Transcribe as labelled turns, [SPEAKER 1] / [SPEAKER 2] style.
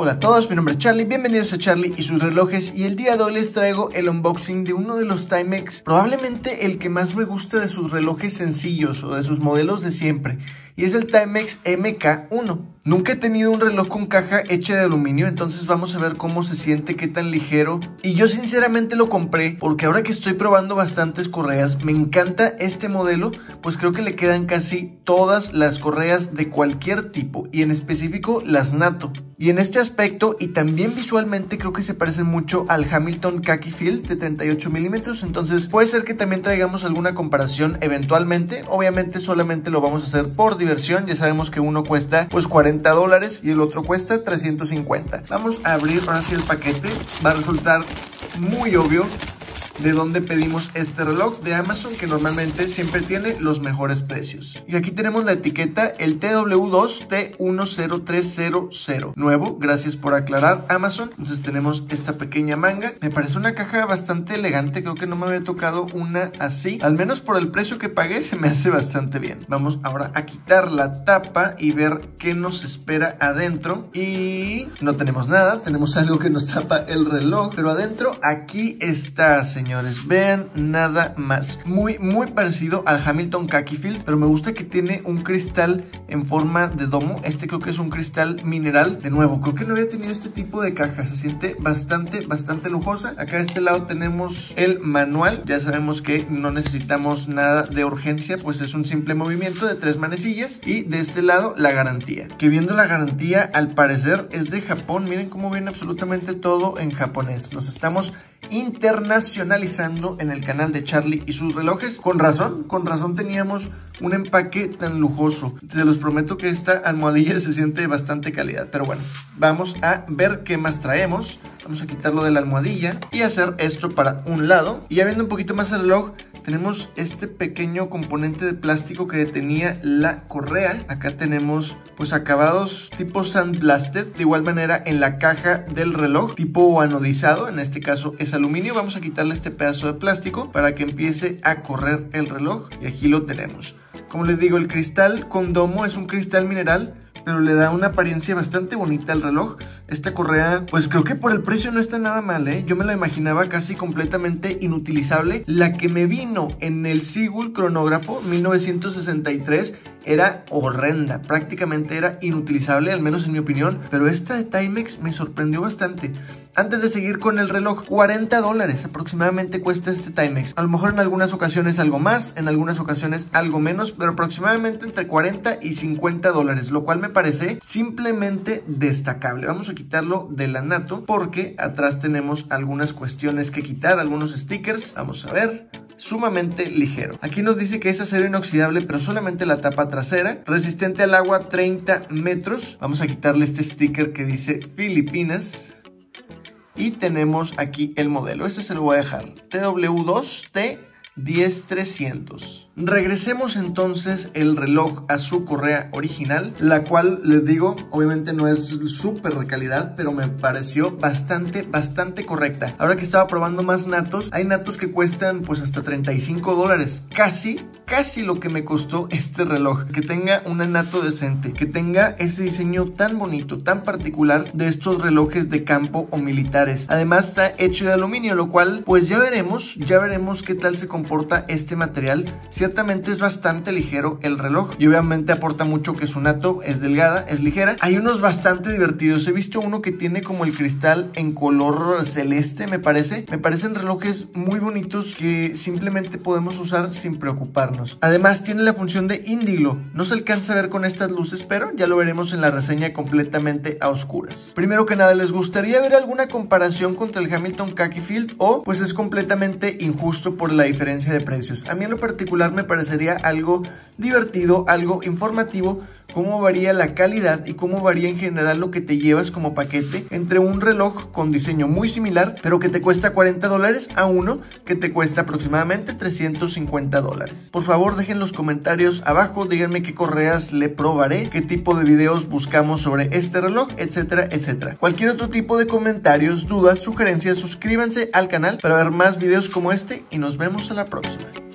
[SPEAKER 1] Hola a todos, mi nombre es Charlie, bienvenidos a Charlie y sus relojes y el día de hoy les traigo el unboxing de uno de los Timex, probablemente el que más me gusta de sus relojes sencillos o de sus modelos de siempre y es el Timex MK1. Nunca he tenido un reloj con caja hecha de aluminio, entonces vamos a ver cómo se siente, qué tan ligero. Y yo sinceramente lo compré porque ahora que estoy probando bastantes correas, me encanta este modelo, pues creo que le quedan casi todas las correas de cualquier tipo y en específico las NATO. Y en este aspecto y también visualmente creo que se parece mucho al Hamilton Khaki Field de 38 milímetros, entonces puede ser que también traigamos alguna comparación eventualmente. Obviamente solamente lo vamos a hacer por versión, ya sabemos que uno cuesta pues 40 dólares y el otro cuesta 350. Vamos a abrir ahora sí el paquete, va a resultar muy obvio de dónde pedimos este reloj de Amazon que normalmente siempre tiene los mejores precios. Y aquí tenemos la etiqueta el TW2T10300 nuevo, gracias por aclarar Amazon. Entonces tenemos esta pequeña manga, me parece una caja bastante elegante, creo que no me había tocado una así, al menos por el precio que pagué se me hace bastante bien. Vamos ahora a quitar la tapa y ver qué nos espera adentro y no tenemos nada, tenemos algo que nos tapa el reloj, pero adentro aquí está señor señores. Vean nada más. Muy, muy parecido al Hamilton Field, pero me gusta que tiene un cristal en forma de domo. Este creo que es un cristal mineral. De nuevo, creo que no había tenido este tipo de caja. Se siente bastante, bastante lujosa. Acá de este lado tenemos el manual. Ya sabemos que no necesitamos nada de urgencia, pues es un simple movimiento de tres manecillas. Y de este lado, la garantía. Que viendo la garantía, al parecer es de Japón. Miren cómo viene absolutamente todo en japonés. Nos estamos internacionalizando en el canal de Charlie y sus relojes. Con razón, con razón teníamos un empaque tan lujoso. Se los prometo que esta almohadilla se siente bastante calidad. Pero bueno, vamos a ver qué más traemos. Vamos a quitarlo de la almohadilla y hacer esto para un lado. Y ya viendo un poquito más el reloj, tenemos este pequeño componente de plástico que detenía la correa. Acá tenemos pues acabados tipo sandblasted. De igual manera en la caja del reloj, tipo anodizado. En este caso es aluminio. Vamos a quitarle este pedazo de plástico para que empiece a correr el reloj. Y aquí lo tenemos. Como les digo, el cristal con domo es un cristal mineral pero le da una apariencia bastante bonita al reloj. Esta correa, pues creo que por el precio no está nada mal, ¿eh? Yo me la imaginaba casi completamente inutilizable. La que me vino en el Sigul cronógrafo 1963 era horrenda, prácticamente era inutilizable, al menos en mi opinión, pero esta de Timex me sorprendió bastante. Antes de seguir con el reloj, 40 dólares aproximadamente cuesta este Timex. A lo mejor en algunas ocasiones algo más, en algunas ocasiones algo menos, pero aproximadamente entre 40 y 50 dólares, lo cual me parece simplemente destacable. Vamos a quitarlo de la nato porque atrás tenemos algunas cuestiones que quitar, algunos stickers. Vamos a ver sumamente ligero. Aquí nos dice que es acero inoxidable, pero solamente la tapa trasera. Resistente al agua 30 metros. Vamos a quitarle este sticker que dice Filipinas. Y tenemos aquí el modelo. Ese se lo voy a dejar. TW2T 10300. Regresemos entonces el reloj a su correa original, la cual les digo, obviamente no es súper calidad, pero me pareció bastante, bastante correcta. Ahora que estaba probando más natos, hay natos que cuestan pues hasta 35 dólares, casi, casi lo que me costó este reloj. Que tenga una nato decente, que tenga ese diseño tan bonito, tan particular de estos relojes de campo o militares. Además está hecho de aluminio, lo cual pues ya veremos, ya veremos qué tal se comporta este material. Si ciertamente es bastante ligero el reloj y obviamente aporta mucho que su nato es delgada, es ligera. Hay unos bastante divertidos. He visto uno que tiene como el cristal en color celeste, me parece. Me parecen relojes muy bonitos que simplemente podemos usar sin preocuparnos. Además tiene la función de índigo. No se alcanza a ver con estas luces, pero ya lo veremos en la reseña completamente a oscuras. Primero que nada, ¿les gustaría ver alguna comparación contra el Hamilton Khaki Field o pues es completamente injusto por la diferencia de precios? A mí en lo particular me parecería algo divertido, algo informativo, cómo varía la calidad y cómo varía en general lo que te llevas como paquete entre un reloj con diseño muy similar, pero que te cuesta 40 dólares a uno que te cuesta aproximadamente 350 dólares. Por favor, dejen los comentarios abajo, díganme qué correas le probaré, qué tipo de videos buscamos sobre este reloj, etcétera, etcétera. Cualquier otro tipo de comentarios, dudas, sugerencias, suscríbanse al canal para ver más videos como este y nos vemos en la próxima.